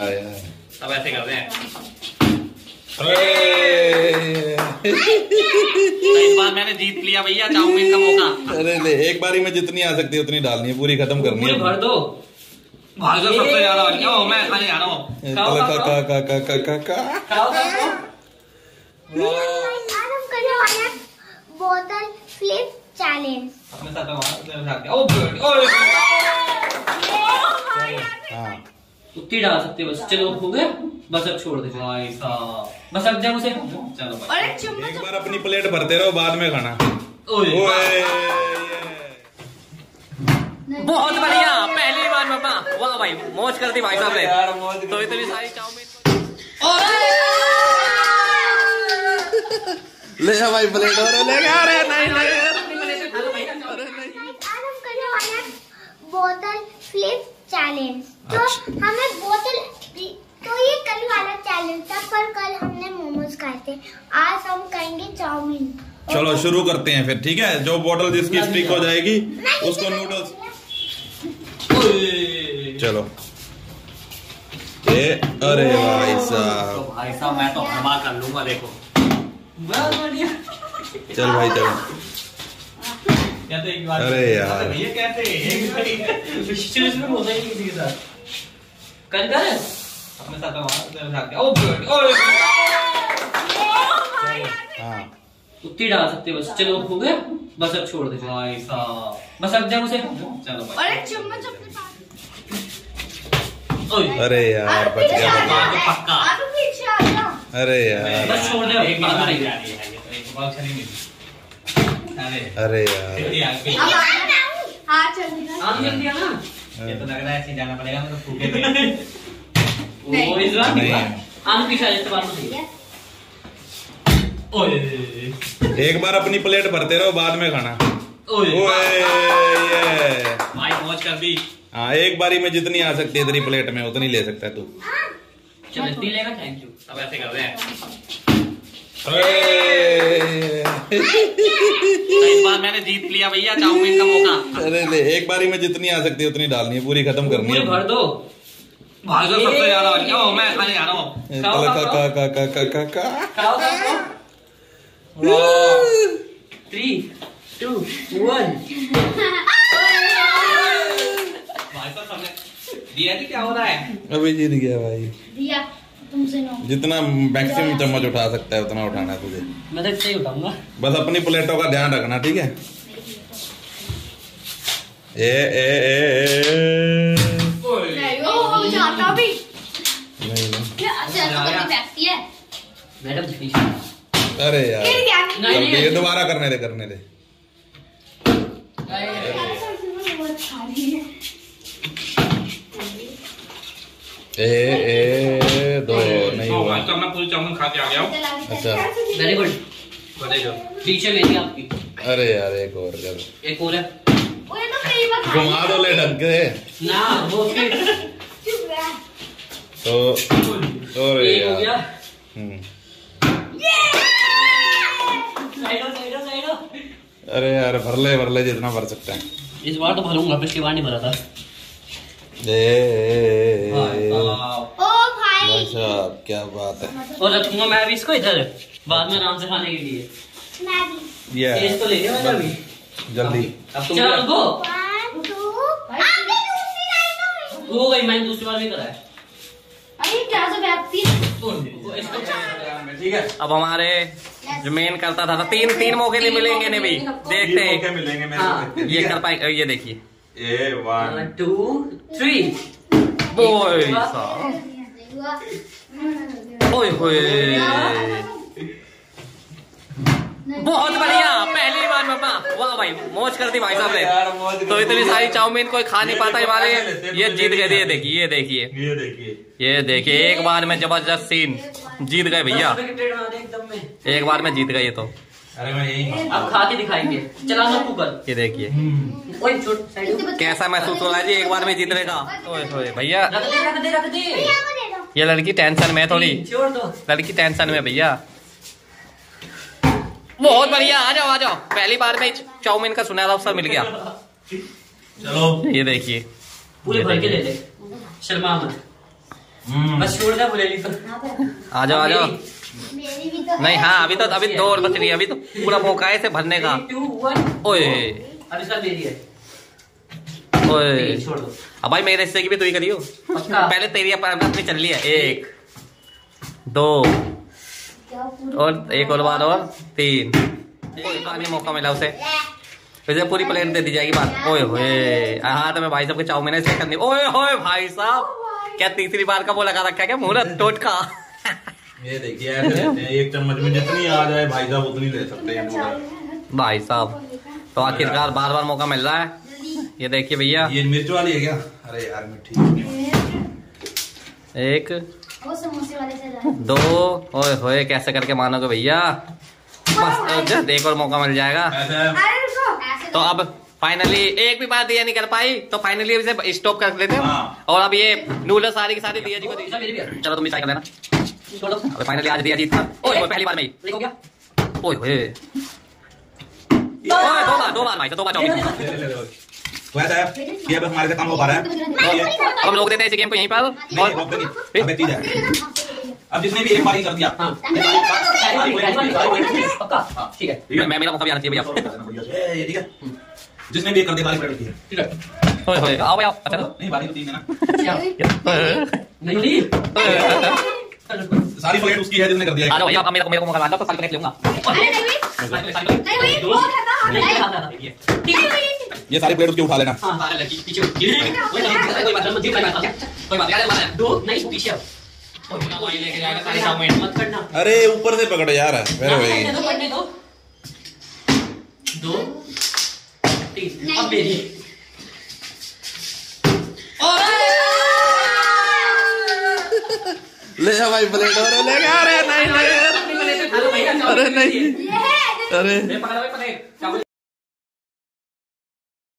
आया अब ऐसे करते हैं इस बार मैंने जीत लिया भैया चाउमीन का मौका। अरे ले एक बारी में जितनी आ सकती है उतनी डालनी है पूरी खत्म करनी पूरी है भर दो। भाग जाओ सबसे ज़्यादा वाली ओ मैं खाने जा रहा हूँ। का का का का का का का खाओ खाओ आज करने वाले बोतल फ्लिप चैलेंज। अपने साथ ओ गुड ओ हाँ उतनी डाल सकते हो बस। चलो हो गया? बस अब छोड़ दे। भाई साहब। बस अब जब उसे। चलो भाई। एक चम्मच एक बार अपनी प्लेट भरते रहो बाद में खाना। ओए बहुत बढ़िया पहली बार पापा वाह भाई मौज कर दी भाई साहब यार, मौज ने तो इतनी सारी चाउमीन ले जा भाई प्लेट और ले जा अरे नहीं। नहीं। आज हम करने वाले हैं बोतल फ्लिप चैलेंज। तो अच्छा। हमें बोतल तो ये कल वाला चैलेंज था पर कल हमने मोमोज खाए थे। आज हम करेंगे चाउमीन। चलो शुरू करते हैं फिर ठीक है? जो बोतल जिसकी स्टिक हो जाएगी उसको नूडल्स चलो। ए अरे भाई तो साहब भाई साहब मैं तो बार कर लूँगा देखो। बहुत बढ़िया। चल भाई चलो। कहते एक बार अरे यार। भैया एक बार शुरू शुरू होता ही किसी के साथ। कर कर। अपने साथ में तेरे साथ क्या? ओ गुड ओ हाँ। उतनी डाल सकते हो बस। चलो हो गया। बस अब छोड़ दे। भाई साहब। बस अब जब उसे। चलो एक चम्मच अपने पास। अरे यार बच गया तो पक्का। आ जाओ अरे यार। बस छोड़ दे, एक में नहीं। जा रही है ये तो अच्छा नहीं अरे। अरे यार। हाँ चल निकल आम जल्दी आना। ये तो लग रहा है ऐसे जाना पड़ेगा मेरे फूके पे वो इस बार नहीं। आम पीछे आ जाते बात नहीं ओए। एक बार अपनी प्लेट भरते रहो बाद में खाना। ओए। ओए ये भाई मौज कर दी। हाँ एक बारी में जितनी आ सकती है तेरी प्लेट में उतनी ले सकता है तू। चलो इतनी लेगा थैंक यू अब ऐसे करते हैं। अरे तो इस बार मैंने जीत लिया भैया चाउमीन का मौका। अरे ले एक बारी में जितनी आ सकती है उतनी डालनी है पूरी खत्म करनी है। भर दो। भाग जाओ सबसे ज़्यादा वाली ओ मैं खाने जा रहा हूँ चल, का का का का का का का। खाओ खाओ थ्री टू वन भाई दिया क्या हो रहा है? अभी जीत गया भाई। दिया। जितना मैक्सिमम चम्मच उठा सकता है उतना उठाना है तुझे। मैं तो ही उठाऊँगा। बस अपनी प्लेटों का ध्यान रखना ठीक है? ए ए ए, ए। हो अच्छा अरे यार। ये दोबारा करने दे करने दे। ए ए साहब मैं पूरी चाउमीन खा के आ गया हूँ। अच्छा। वेरी गुड आपकी। अरे यार एक और कर। एक और है। वो तो कई बार घुमा दो ले ढंग के ना वो तो हो गया। यार हम्म। साइडो साइडो साइडो अरे यार भर ले भर ले जितना भर सकता है। इस बार तो भरूँगा पिछली बार नहीं भरा था। ए, ए, भाई ए, ए, साहब। ओ भाई भाई साहब क्या बात है? और रखूँगा मैं भी इसको इधर बाद में आराम से खाने के लिए। मैं भी। ये तो ले लिया जल्दी। अब तुम चलो में हो गई मैंने दूसरी बार भी करा है। अरे क्या से बैठती ठीक है? अब हमारे जो मेन करता था, था तीन तीन मौके नहीं मिलेंगे ने भी देखते हैं। मिलेंगे हाँ, ये कर पाए ये देखिए। ए वन टू थ्री बोय ओए होए। बहुत बढ़िया पहली बार पापा वाह भाई मौज कर दी भाई साहब ने। तो इतनी सारी चाउमीन कोई खा नहीं पाता हमारे ये ये जीत गए ये देखिए ये देखिए। ये देखिए। एक बार में ज़बरदस्त सीन। जीत गए भैया। एक बार में जीत गए ये तो। अरे यही। अब खा के दिखाएँगे। चला लो कुकर ये देखिए। साइड। कैसा महसूस हो रहा है जी एक बार में जीतने का? भैया। रख दे रख दे रख दो। ये लड़की टेंशन में थोड़ी। लड़की टेंशन में भैया। बहुत बढ़िया आ जाओ आ जाओ। पहली बार में चाउमीन का सुनहरा अवसर मिल गया। चलो। ये देखिए। पूरे भर के ले ले शर्मा मत। हम्म। बस छोड़ दे बुलेली तो आ जाओ आ जाओ। तो नहीं हाँ अभी तो अभी दो और बच रही है। अभी तो पूरा मौका है इसे भरने का। ओए। अब इसका मेरी है। दो अब भाई मेरे हिस्से की भी तू ही करियो पक्का पहले तेरी अपनी चल रही है। एक दो और एक और बार और। तीन। एक मौका मिला उसे। वैसे पूरी प्लेट दे दी जाएगी बात। ओए होए। हाँ तो मैं भाई साहब के चाउमीन ऐसे करनी ओए होए भाई साहब। क्या तीसरी बार का वो लगा रखा है क्या? मुहूर्त टोटका। ये देखिए हैं, एक चम्मच में जितनी आ जाए भाई साहब उतनी ले सकते हैं। भाई साहब तो आखिरकार बार बार मौका मिल रहा है। ये देखिए भैया। ये मिर्च वाली है क्या? अरे यार मिठी एक वो वाले से दो ओए होए कैसे करके मानोगे भैया? बस अब एक और मौका मिल जाएगा। ऐसे। अरे रुको। ऐसे तो अब फाइनली एक भी बार दिया नहीं कर पाई तो फाइनली इसे स्टॉप कर देते हैं। हाँ। और अब ये नूडल्स सारी की सारी दिया जी को दी। इसका मेरी भी है चलो तुम भी ट्राई कर लेना। अबे फाइनली आज दिया जीत था ओए ओए पहली बार में ही। देखो क्या? ओए होए। दो बार। दो बार भाई दो बार वैसा है ये बस हमारे से काम हो पा रहा है। ये- अब हम रोक देते हैं इस गेम को यहीं पर और रोक देंगे अबे चीज़ है अब जिसने भी एक बार ही कर दिया। हाँ। पक्का? हाँ, ठीक है। मैं मैं- मेरा मौका भी आना चाहिए भैया। ए, ये ठीक है। जिसने भी एक कर दिया बारी पलट की है। ठीक है। ओए होए आओ आओ। अच्छा तो। नहीं बारी तो तीन है ना। क्या? नहीं ली सारी प्लेट उसकी है जिसने कर दिया आ जाओ भैया अब मेरे को मेरे को मौका मिला तो सारी प्लेट लूँगा। अरे नहीं नहीं नहीं वो था ये ठीक है। ये सारी प्लेट उसकी उठा लेना हाँ अरे ऊपर से पकड़ यार मेरे भाई दो पढ़ने दो दो तीन अब मेरी ले जा भाई प्लेट और ले जा अरे नहीं नहीं अरे अरे नहीं ये है अरे पकड़ पकड़